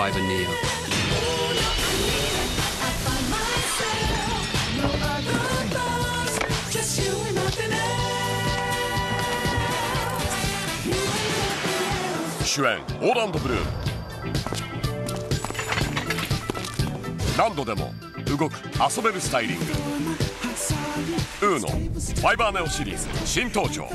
5 and Neo. オーランド・ブルー何度でも動く遊べるスタイリング「ウーノファイバーネオ」シリーズ新登場